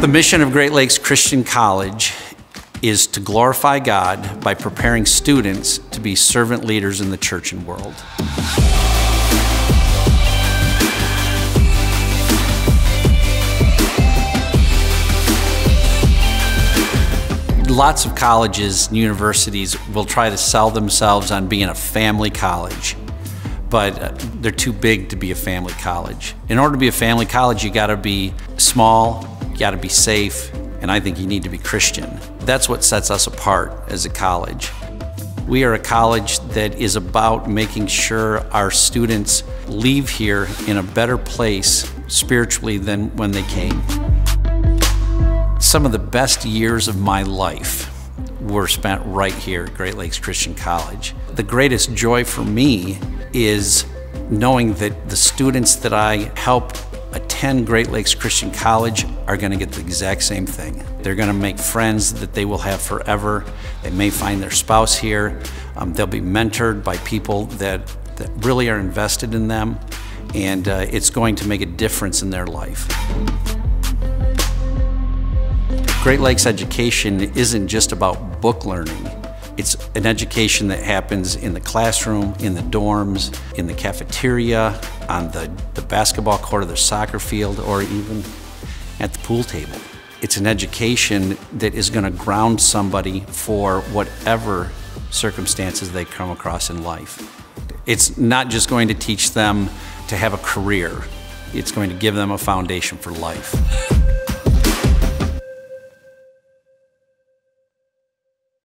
The mission of Great Lakes Christian College is to glorify God by preparing students to be servant leaders in the church and world. Lots of colleges and universities will try to sell themselves on being a family college, but uh, they're too big to be a family college. In order to be a family college, you gotta be small, you gotta be safe, and I think you need to be Christian. That's what sets us apart as a college. We are a college that is about making sure our students leave here in a better place spiritually than when they came. Some of the best years of my life were spent right here at Great Lakes Christian College. The greatest joy for me is knowing that the students that I help attend Great Lakes Christian College are going to get the exact same thing. They're going to make friends that they will have forever. They may find their spouse here. Um, they'll be mentored by people that, that really are invested in them, and uh, it's going to make a difference in their life. Great Lakes education isn't just about book learning. It's an education that happens in the classroom, in the dorms, in the cafeteria, on the, the basketball court or the soccer field, or even at the pool table. It's an education that is going to ground somebody for whatever circumstances they come across in life. It's not just going to teach them to have a career, it's going to give them a foundation for life.